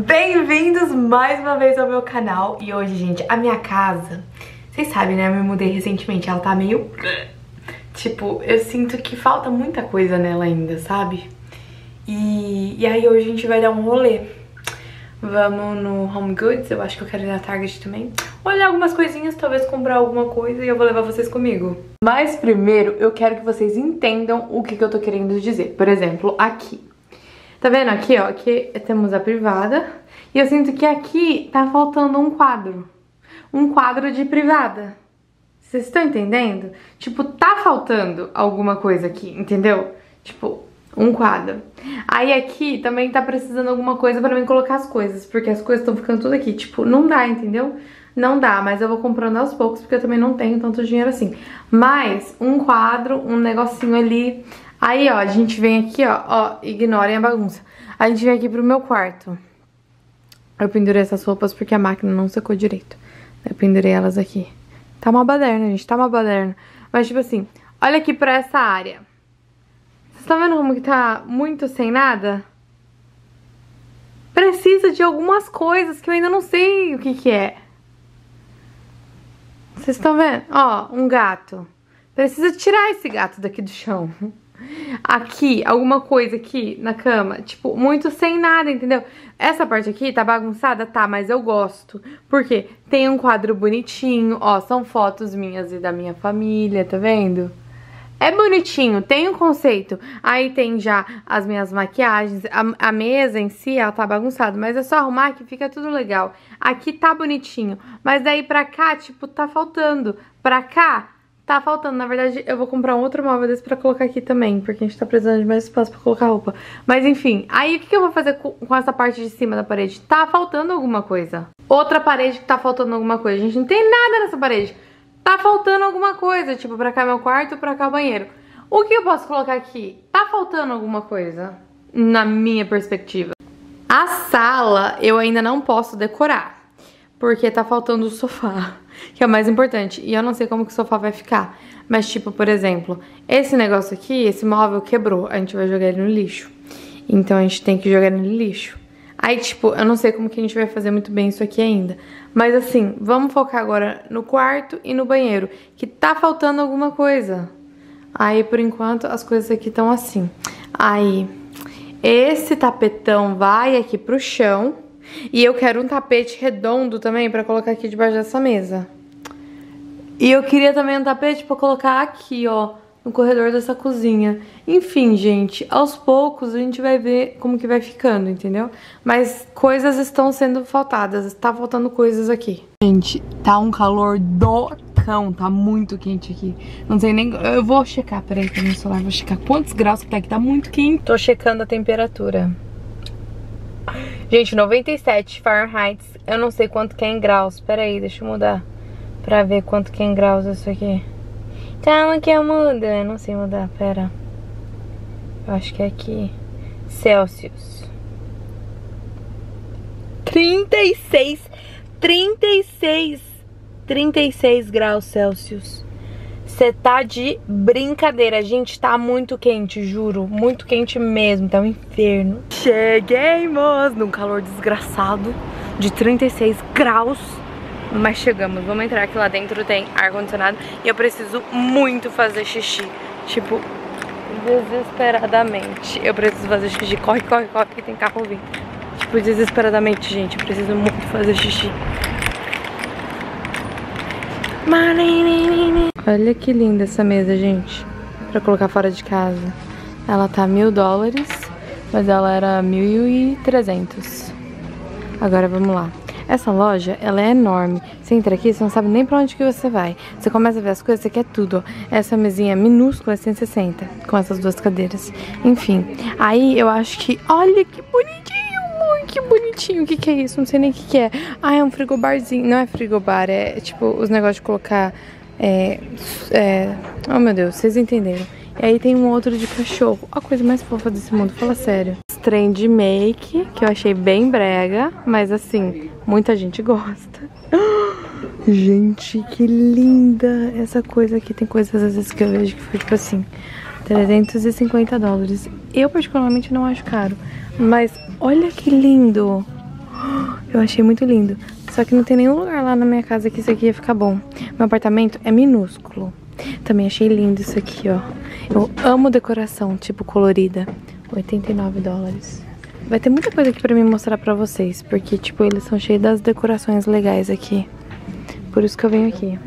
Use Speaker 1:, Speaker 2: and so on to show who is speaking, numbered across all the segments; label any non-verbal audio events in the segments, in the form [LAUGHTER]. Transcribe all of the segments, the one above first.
Speaker 1: Bem-vindos mais uma vez ao meu canal. E hoje, gente, a minha casa Vocês sabem, né? Eu me mudei recentemente Ela tá meio... [CLEARS THROAT] Tipo, eu sinto que falta muita coisa nela ainda, sabe? E, e aí hoje a gente vai dar um rolê. Vamos no Home Goods Eu acho que eu quero ir na Target também. Olhar algumas coisinhas, talvez comprar alguma coisa E eu vou levar vocês comigo. Mas primeiro, eu quero que vocês entendam O que, que eu tô querendo dizer. Por exemplo, aqui Tá vendo aqui, ó? Aqui temos a privada. E eu sinto que aqui tá faltando um quadro. Um quadro de privada. Vocês estão entendendo? Tipo, tá faltando alguma coisa aqui, entendeu? Tipo, um quadro. Aí aqui também tá precisando alguma coisa pra mim colocar as coisas, porque as coisas estão ficando tudo aqui. Tipo, não dá, entendeu? Não dá, mas eu vou comprando aos poucos, porque eu também não tenho tanto dinheiro assim. Mas um quadro, um negocinho ali, Aí, ó, a gente vem aqui, ó, ó, ignorem a bagunça. A gente vem aqui pro meu quarto. Eu pendurei essas roupas porque a máquina não secou direito. Eu pendurei elas aqui. Tá uma baderna, gente, tá uma baderna. Mas, tipo assim, olha aqui pra essa área. Vocês estão vendo como que tá muito sem nada? Precisa de algumas coisas que eu ainda não sei o que que é. Vocês estão vendo? Ó, um gato. Precisa tirar esse gato daqui do chão. [LAUGHS] aqui, alguma coisa aqui na cama, tipo, muito sem nada, entendeu? Essa parte aqui tá bagunçada? Tá, mas eu gosto. Porque tem um quadro bonitinho, ó, são fotos minhas e da minha família, tá vendo? É bonitinho, tem um conceito. Aí tem já as minhas maquiagens, a, a mesa em si, ela tá bagunçada, mas é só arrumar que fica tudo legal. Aqui tá bonitinho, mas daí pra cá, tipo, tá faltando. Pra cá, Tá faltando, na verdade eu vou comprar um outro móvel desse pra colocar aqui também, porque a gente tá precisando de mais espaço pra colocar roupa. Mas enfim, aí o que, eu vou fazer com, com, essa parte de cima da parede? Tá faltando alguma coisa. Outra parede que tá faltando alguma coisa. A gente não tem nada nessa parede. Tá faltando alguma coisa, tipo pra cá meu quarto, pra cá o banheiro. O que eu posso colocar aqui? Tá faltando alguma coisa, na minha perspectiva. A sala eu ainda não posso decorar, porque tá faltando o sofá [LAUGHS] que é o mais importante. E eu não sei como que o sofá vai ficar. Mas, tipo, por exemplo, esse negócio aqui, esse móvel quebrou. A gente vai jogar ele no lixo. Então a gente tem que jogar ele no lixo. Aí, tipo, eu não sei como que a gente vai fazer muito bem isso aqui ainda. Mas assim, vamos focar agora no quarto e no banheiro, que tá faltando alguma coisa. Aí, por enquanto, as coisas aqui estão assim. Aí, esse tapetão vai aqui pro chão. E eu quero um tapete redondo também pra colocar aqui debaixo dessa mesa. E eu queria também um tapete pra colocar aqui, ó, no corredor dessa cozinha. Enfim, gente, aos poucos a gente vai ver como que vai ficando, entendeu? Mas coisas estão sendo faltadas, tá faltando coisas aqui. Gente, tá um calor do cão, tá muito quente aqui. Não sei nem... Eu vou checar, peraí, tá no celular, vou checar quantos graus que tá aqui. Tá muito quente. Tô checando a temperatura. Gente, 97 Fahrenheit. Eu não sei quanto que é em graus. Pera aí, deixa eu mudar. Pra ver quanto que é em graus isso aqui. Calma que eu mudo. Eu não sei mudar, pera. Eu acho que é aqui. Celsius. 36. 36. 36 graus Celsius. Você tá de brincadeira, gente, tá muito quente, juro, muito quente mesmo, tá um inferno. Cheguemos num calor desgraçado de 36 graus, mas chegamos, vamos entrar aqui lá dentro, tem ar-condicionado e eu preciso muito fazer xixi, tipo, desesperadamente, eu preciso fazer xixi, corre, corre, corre, que tem carro vindo. Tipo, desesperadamente, gente, eu preciso muito fazer xixi. Olha que linda essa mesa, gente. Pra colocar fora de casa. Ela tá mil dólares, mas ela era mil e trezentos. Agora vamos lá. Essa loja, ela é enorme. Você entra aqui, você não sabe nem pra onde que você vai. Você começa a ver as coisas, você quer tudo. Essa mesinha minúscula é 160, com essas duas cadeiras. Enfim, aí eu acho que... Olha que bonitinho! Que bonitinho. O que, que é isso? Não sei nem o que, que é. Ah, é um frigobarzinho. Não é frigobar, é tipo os negócios de colocar. É, é... Oh meu Deus, vocês entenderam. E aí tem um outro de cachorro. A coisa mais fofa desse mundo, fala sério. Trem de make, que eu achei bem brega, mas assim, muita gente gosta. [GASPS] Gente, que linda essa coisa aqui. Tem coisas às vezes que eu vejo que foi tipo assim, 350 dólares. Eu particularmente não acho caro, mas olha que lindo. Eu achei muito lindo. Só que não tem nenhum lugar lá na minha casa que isso aqui ia ficar bom. Meu apartamento é minúsculo. Também achei lindo isso aqui, ó. Eu amo decoração, tipo colorida. 89 dólares. Vai ter muita coisa aqui pra mim mostrar pra vocês. Porque, tipo, eles são cheios das decorações legais aqui. Por isso que eu venho aqui.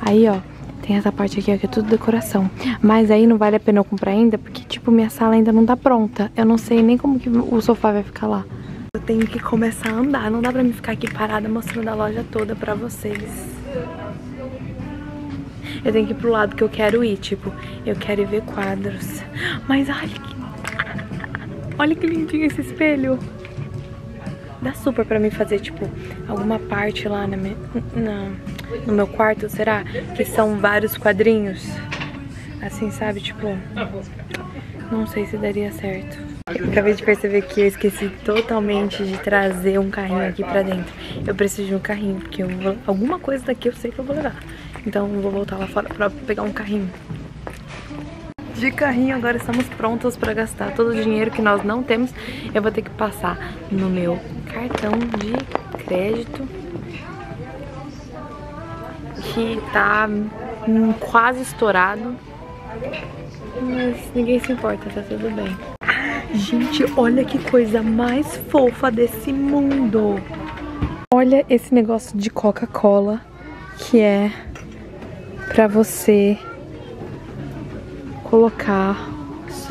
Speaker 1: Aí, ó, tem essa parte aqui, ó, que é tudo decoração. Mas aí não vale a pena eu comprar ainda, porque, tipo, minha sala ainda não tá pronta. Eu não sei nem como que o sofá vai ficar lá. Eu tenho que começar a andar. Não dá pra mim ficar aqui parada mostrando a loja toda pra vocês. Eu tenho que ir pro lado que eu quero ir, tipo, eu quero ir ver quadros. Mas olha que... Olha que lindinho esse espelho. Dá super pra mim fazer, tipo, alguma parte lá na minha, na, no meu quarto, será? Que são vários quadrinhos. Assim, sabe? Tipo, não sei se daria certo. Eu acabei de perceber que eu esqueci totalmente de trazer um carrinho aqui pra dentro. Eu preciso de um carrinho, porque vou, alguma coisa daqui eu sei que eu vou levar. Então eu vou voltar lá fora pra pegar um carrinho. De carrinho, agora estamos prontos pra gastar todo o dinheiro que nós não temos. Eu vou ter que passar no meu cartão de crédito. Que tá quase estourado. Mas ninguém se importa, tá tudo bem. Gente, olha que coisa mais fofa desse mundo. Olha esse negócio de Coca-Cola que é pra você colocar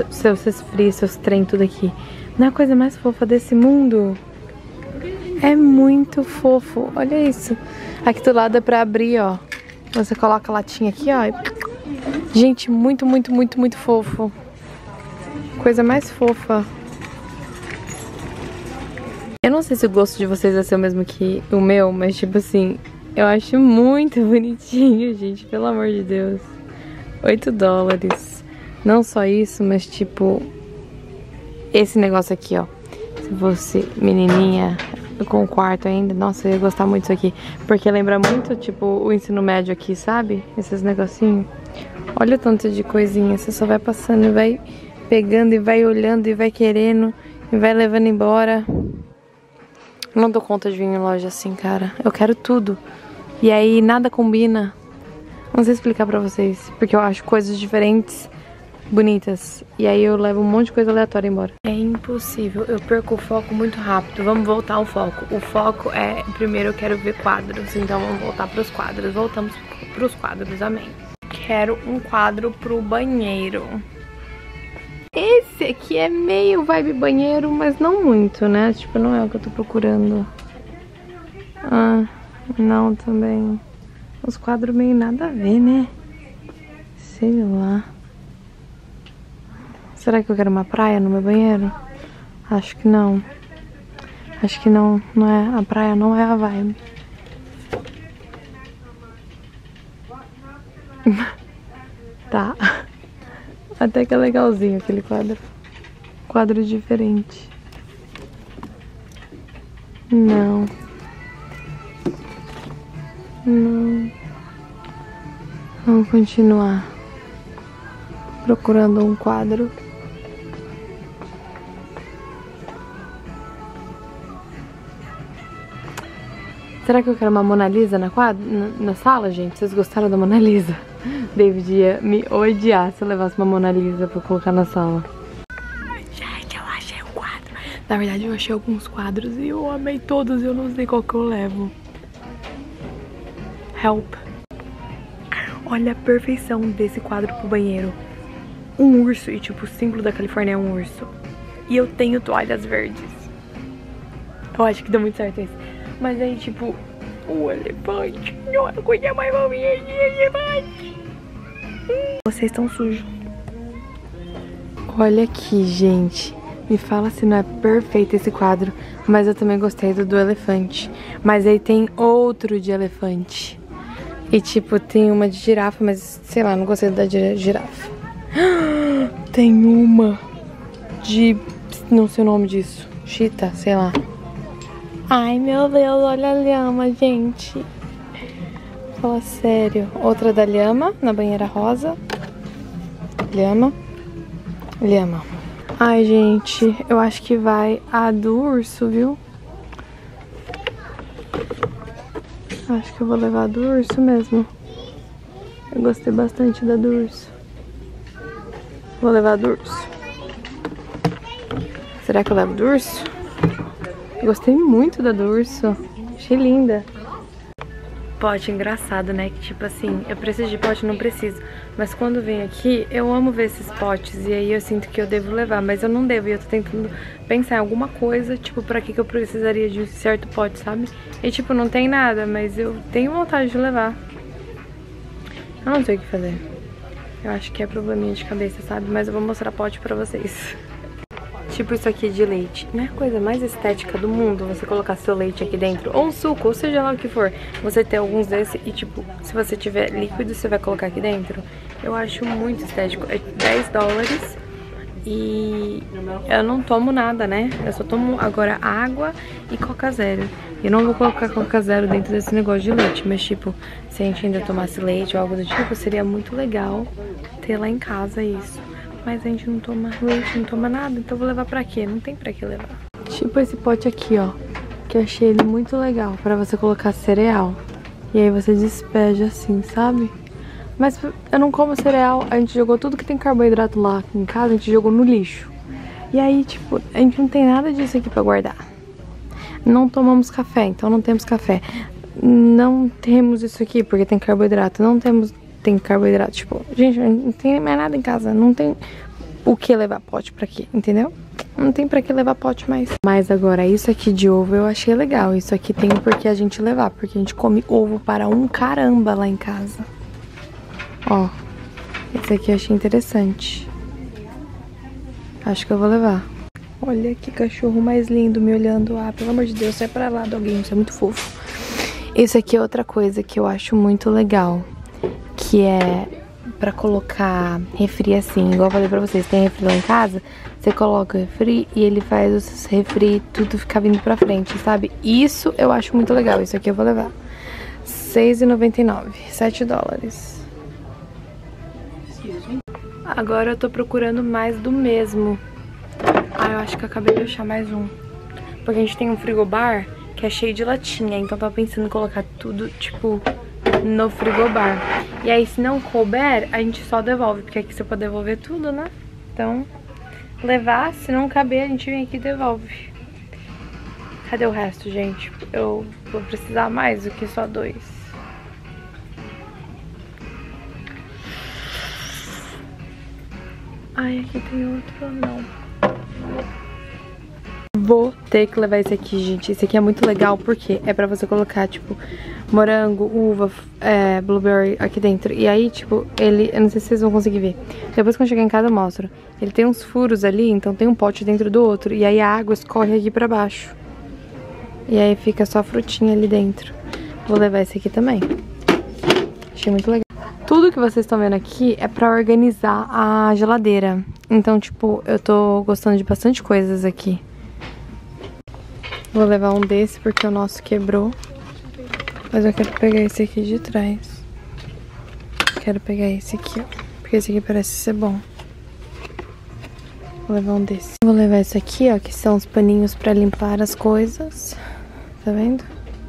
Speaker 1: seus refri, seus trem, tudo aqui. Não é a coisa mais fofa desse mundo? É muito fofo. Olha isso. Aqui do lado é pra abrir, ó. Você coloca a latinha aqui, ó. Gente, muito, muito, muito, muito fofo. Coisa mais fofa. Eu não sei se o gosto de vocês ser o mesmo que o meu, mas tipo assim, eu acho muito [LAUGHS] bonitinho, gente, pelo amor de Deus. 8 dólares. Não só isso, mas tipo, esse negócio aqui, ó. Se fosse menininha com quarto ainda, nossa, eu ia gostar muito disso aqui. Porque lembra muito, tipo, o ensino médio aqui, sabe? Esses negocinhos. Olha o tanto de coisinha. Você só vai passando e vai pegando e vai olhando e vai querendo e vai levando embora. Não dou conta de vir em loja assim, cara. Eu quero tudo. E aí nada combina. Não sei explicar pra vocês. Porque eu acho coisas diferentes bonitas. E aí eu levo um monte de coisa aleatória embora. É impossível. Eu perco o foco muito rápido. Vamos voltar ao foco. O foco é, primeiro eu quero ver quadros. Então vamos voltar pros quadros. Voltamos pros quadros, amém. Quero um quadro pro banheiro. Esse aqui é meio vibe banheiro, mas não muito, né? Tipo, não é o que eu tô procurando. Ah, não também. Os quadros meio nada a ver, né? Sei lá. Será que eu quero uma praia no meu banheiro? Acho que não. Acho que não, não é. A praia não é a vibe. tá. Até que é legalzinho aquele quadro. Quadro diferente. Não. Não. Vamos continuar procurando um quadro. Será que eu quero uma Mona Lisa na, quadra, na, na sala, gente? Vocês gostaram da Mona Lisa? [LAUGHS] David ia me odiar se eu levasse uma Mona Lisa pra colocar na sala. Gente, eu achei um quadro. Na verdade, eu achei alguns quadros e eu amei todos. Eu não sei qual que eu levo. Help. Olha a perfeição desse quadro pro banheiro. Um urso e, tipo, o símbolo da Califórnia é um urso. E eu tenho toalhas verdes. Eu acho que deu muito certo esse. Mas aí, tipo, o elefante. Olha, coisa mais bobinha de elefante. Vocês estão sujos. Olha aqui, gente. Me fala se não é perfeito esse quadro. Mas eu também gostei do do elefante. Mas aí tem outro de elefante. E tipo, tem uma de girafa, mas sei lá, não gostei da de girafa. [GASPS] Tem uma de. não sei o nome disso. Chita, sei lá. Ai meu Deus, olha a lhama, gente. Fala sério. Outra da lhama, na banheira rosa. Lhama. Lhama. Ai, gente, eu acho que vai a do urso, viu? Acho que eu vou levar a do urso mesmo. Eu gostei bastante da do urso. Vou levar a do urso. Será que eu levo do urso? Gostei muito da do urso. Achei linda. Pote engraçado, né? Que tipo assim, eu preciso de pote, não preciso. Mas quando vem aqui, eu amo ver esses potes. E aí eu sinto que eu devo levar, mas eu não devo. E eu tô tentando pensar em alguma coisa, tipo, pra que, que eu precisaria de um certo pote, sabe? E tipo, não tem nada, mas eu tenho vontade de levar. Eu não sei o que fazer. Eu acho que é probleminha de cabeça, sabe? Mas eu vou mostrar pote pra vocês. [LAUGHS] Tipo isso aqui de leite. Não é a coisa mais estética do mundo você colocar seu leite aqui dentro. Ou um suco, ou seja lá o que for. Você ter alguns desses e tipo, se você tiver líquido, você vai colocar aqui dentro. Eu acho muito estético. É 10 dólares. E eu não tomo nada, né? Eu só tomo agora água e coca zero. Eu não vou colocar coca zero dentro desse negócio de leite. Mas tipo, se a gente ainda tomasse leite ou algo do tipo, seria muito legal ter lá em casa isso. Mas a gente não toma leite, não toma nada, então vou levar pra quê? Não tem pra que levar. Tipo esse pote aqui, ó. Que eu achei ele muito legal pra você colocar cereal. E aí você despeja assim, sabe? Mas eu não como cereal, a gente jogou tudo que tem carboidrato lá em casa, a gente jogou no lixo. E aí, tipo, a gente não tem nada disso aqui pra guardar. Não tomamos café, então não temos café. Não temos isso aqui porque tem carboidrato. Não temos tem carboidrato. Tipo, gente, não tem mais nada em casa. Não tem o que levar pote pra quê, entendeu? Não tem pra que levar pote mais. Mas agora, isso aqui de ovo eu achei legal. Isso aqui tem porque a gente levar. Porque a gente come ovo para um caramba lá em casa. Ó, esse aqui eu achei interessante. Acho que eu vou levar. Olha que cachorro mais lindo me olhando. Ah, pelo amor de Deus, sai pra lá, doguinho. Isso é muito fofo. Isso aqui é outra coisa que eu acho muito legal que é para colocar refri assim, igual eu falei pra vocês, tem refri lá em casa, você coloca o refri e ele faz os refri tudo ficar vindo pra frente, sabe? Isso eu acho muito legal, isso aqui eu vou levar. R$6,99, 7 dólares. Agora eu tô procurando mais do mesmo. Ah, eu acho que eu acabei de achar mais um. Porque a gente tem um frigobar que é cheio de latinha, então eu tava pensando em colocar tudo, tipo, no frigobar. E aí, se não couber, a gente só devolve, porque aqui você pode devolver tudo, né? Então, levar, se não caber, a gente vem aqui e devolve. Cadê o resto, gente? Eu vou precisar mais do que só dois. Ai, aqui tem outro, não. Vou ter que levar esse aqui, gente. Esse aqui é muito legal porque é pra você colocar, tipo, morango, uva, é, blueberry aqui dentro. E aí, tipo, ele... Eu não sei se vocês vão conseguir ver. Depois que eu chegar em casa eu mostro. Ele tem uns furos ali, então tem um pote dentro do outro. E aí a água escorre aqui pra baixo. E aí fica só a frutinha ali dentro. Vou levar esse aqui também. Achei muito legal. Tudo que vocês estão vendo aqui é pra organizar a geladeira. Então, tipo, eu tô gostando de bastante coisas aqui. Vou levar um desse porque o nosso quebrou. Mas eu quero pegar esse aqui de trás. Quero pegar esse aqui, ó. Porque esse aqui parece ser bom. Vou levar um desse. Vou levar esse aqui, ó, que são os paninhos pra limpar as coisas. Tá vendo?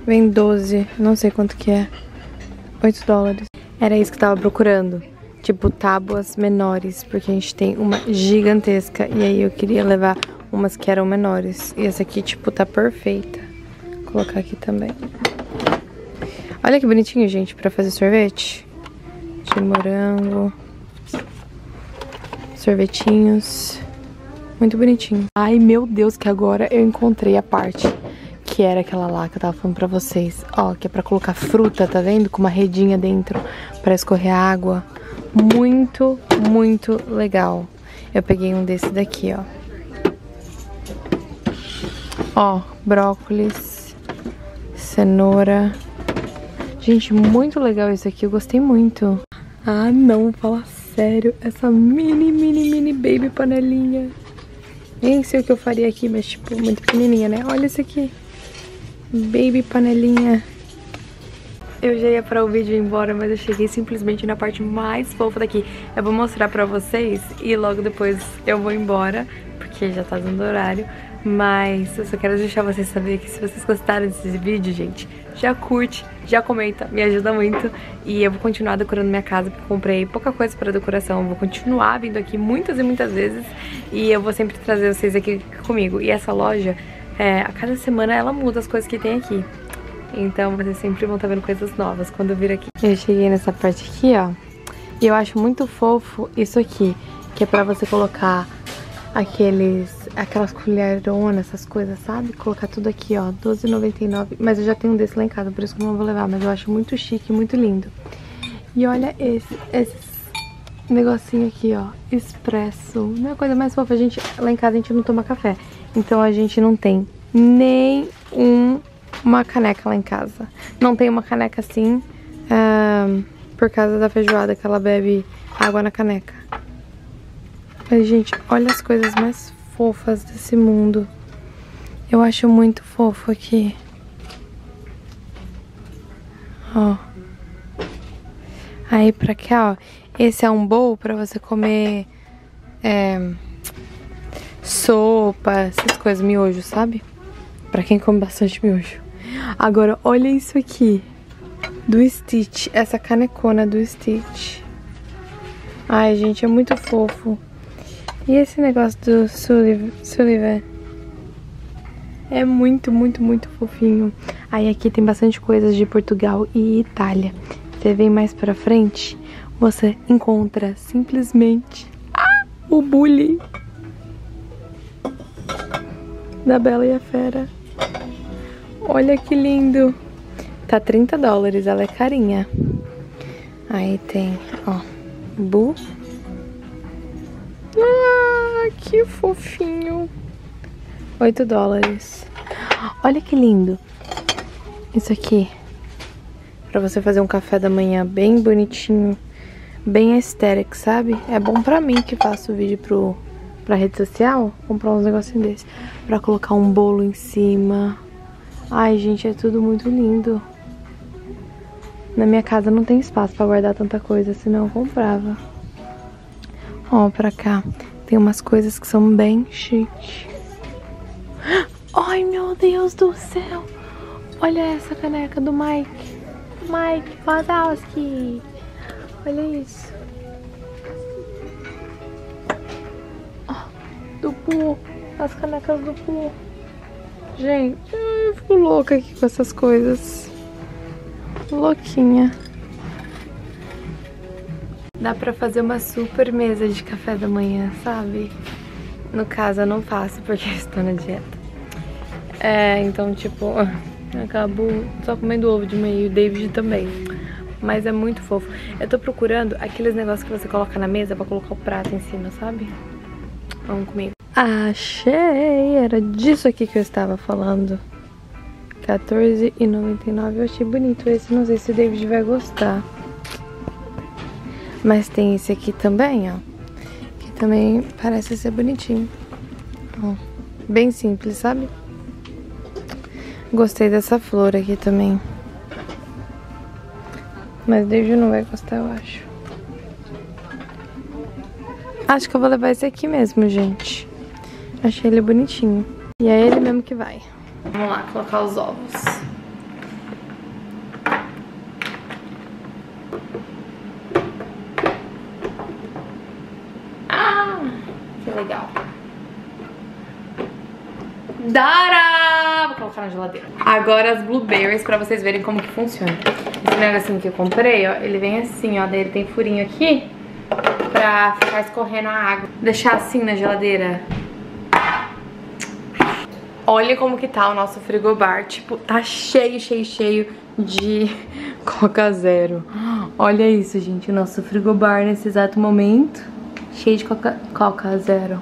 Speaker 1: Vem 12, não sei quanto que é. 8 dólares. Era isso que eu tava procurando. Tipo, tábuas menores, porque a gente tem uma gigantesca. E aí eu queria levar umas que eram menores. E essa aqui, tipo, tá perfeita. Vou colocar aqui também. Olha que bonitinho, gente, pra fazer sorvete. De morango. Sorvetinhos. Muito bonitinho. Ai, meu Deus, que agora eu encontrei a parte que era aquela lá que eu tava falando pra vocês. Ó, que é pra colocar fruta, tá vendo? Com uma redinha dentro pra escorrer água. Muito, muito legal. Eu peguei um desse daqui, ó. Ó, brócolis, cenoura. Gente, muito legal isso aqui, eu gostei muito. Ah, não, fala sério, essa mini, mini, mini baby panelinha. Nem sei o que eu faria aqui, mas tipo, muito pequenininha, né? Olha isso aqui. Baby panelinha. Eu já ia para o vídeo embora, mas eu cheguei simplesmente na parte mais fofa daqui. Eu vou mostrar pra vocês e logo depois eu vou embora, porque já tá dando horário. Mas eu só quero deixar vocês saberem que se vocês gostaram desse vídeo, gente, já curte, já comenta, me ajuda muito. E eu vou continuar decorando minha casa, porque comprei pouca coisa para decoração. Eu vou continuar vindo aqui muitas e muitas vezes. E eu vou sempre trazer vocês aqui comigo. E essa loja, é, a cada semana ela muda as coisas que tem aqui. Então vocês sempre vão estar vendo coisas novas quando eu vir aqui. Eu cheguei nessa parte aqui, ó. E eu acho muito fofo isso aqui, que é pra você colocar aqueles, aquelas colheronas, essas coisas, sabe? Colocar tudo aqui, ó, R$12,99. Mas eu já tenho um desse lá em casa, por isso que eu não vou levar. Mas eu acho muito chique, muito lindo. E olha esse, esse negocinho aqui, ó, expresso. Não é a coisa mais fofa, a gente, lá em casa a gente não toma café. Então a gente não tem nem um, uma caneca lá em casa. Não tem uma caneca assim, uh, por causa da feijoada que ela bebe água na caneca. Mas, gente, olha as coisas mais fofas desse mundo. Eu acho muito fofo aqui. Ó. Aí pra cá, ó. Esse é um bowl pra você comer é, sopa, essas coisas, miojo, sabe? Pra quem come bastante miojo. Agora, olha isso aqui. Do Stitch. Essa canecona do Stitch. Ai, gente, é muito fofo. E esse negócio do Sullivan? É muito, muito, muito fofinho. Aí aqui tem bastante coisas de Portugal e Itália. Você vem mais pra frente, você encontra simplesmente ah, o bully da Bela e a Fera. Olha que lindo. Tá 30 dólares, ela é carinha. Aí tem, ó, Bu ah, que fofinho. 8 dólares. Olha que lindo. Isso aqui. Pra você fazer um café da manhã bem bonitinho. Bem aesthetic, sabe? É bom pra mim que faço vídeo pro, pra rede social. Comprar uns negocinhos desses. Pra colocar um bolo em cima. Ai, gente, é tudo muito lindo. Na minha casa não tem espaço pra guardar tanta coisa, senão eu comprava. Ó, pra cá. Tem umas coisas que são bem chique. Ai, meu Deus do céu. Olha essa caneca do Mike. Mike Wazowski. Olha isso. do Poo. As canecas do Poo. Gente, eu fico louca aqui com essas coisas. Louquinha. Dá pra fazer uma super mesa de café da manhã, sabe? No caso, eu não faço porque [LAUGHS] estou na dieta. É, então, tipo, eu acabo só comendo ovo de manhã e o David também. Mas é muito fofo. Eu tô procurando aqueles negócios que você coloca na mesa pra colocar o prato em cima, sabe? Vamos comigo. Achei! Era disso aqui que eu estava falando. R$14,99. Eu achei bonito esse. Não sei se o David vai gostar. Mas tem esse aqui também, ó. Que também parece ser bonitinho. Ó, bem simples, sabe? Gostei dessa flor aqui também. Mas David não vai gostar, eu acho. Acho que eu vou levar esse aqui mesmo, gente. Achei ele bonitinho. E é ele mesmo que vai. Vamos lá, colocar os ovos. legal. Dara! Vou colocar na geladeira. Agora as blueberries pra vocês verem como que funciona. Esse negocinho que eu comprei, ó, ele vem assim, ó. Daí ele tem furinho aqui pra ficar escorrendo a água. Deixar assim na geladeira. Olha como que tá o nosso frigobar. Tipo, tá cheio, cheio, cheio de [LAUGHS] Coca Zero. Olha isso, gente. O nosso frigobar nesse exato momento cheio de coca, coca zero.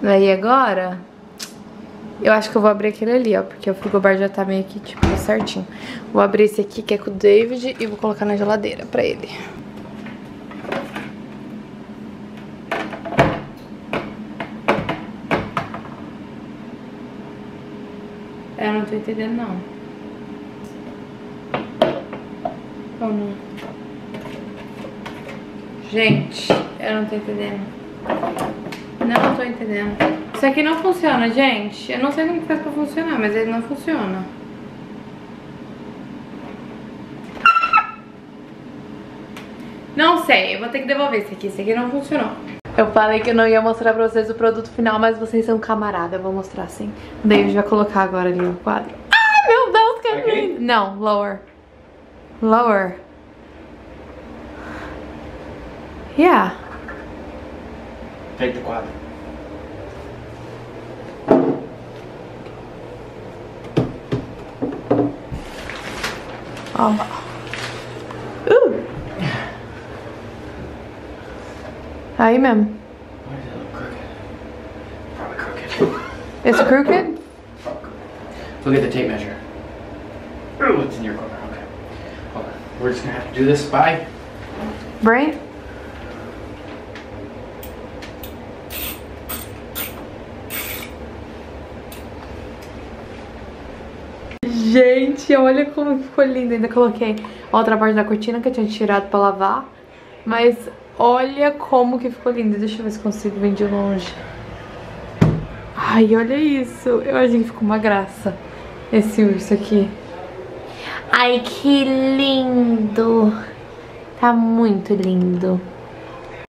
Speaker 1: Aí agora, eu acho que eu vou abrir aquele ali, ó, porque o frigobar já tá meio que, tipo, certinho. Vou abrir esse aqui, que é com o David, e vou colocar na geladeira pra ele. Tô entendendo, não. Não? Gente, eu não tô entendendo. Não tô entendendo. Isso aqui não funciona, gente. Eu não sei como faz pra funcionar, mas ele não funciona. Não sei, eu vou ter que devolver esse aqui. Esse aqui não funcionou. Eu falei que eu não ia mostrar pra vocês o produto final, mas vocês são camarada. Eu vou mostrar sim. O David vai colocar agora ali no quadro. Ai, meu Deus, que lindo. Não, lower. Lower. Yeah.
Speaker 2: Take the quadro.
Speaker 1: Ó. Uh. Aí mesmo. It's crooked?
Speaker 2: Look at the tape measure. Ooh, it's in your corner. Okay. Hold on. We're just gonna have to do this by.
Speaker 1: Right? Gente, olha como ficou lindo. Ainda coloquei a outra parte da cortina que eu tinha tirado pra lavar. Mas olha como que ficou lindo. Deixa eu ver se consigo ver de longe. Ai, olha isso. Eu achei que ficou uma graça esse urso aqui. Ai, que lindo. Tá muito lindo.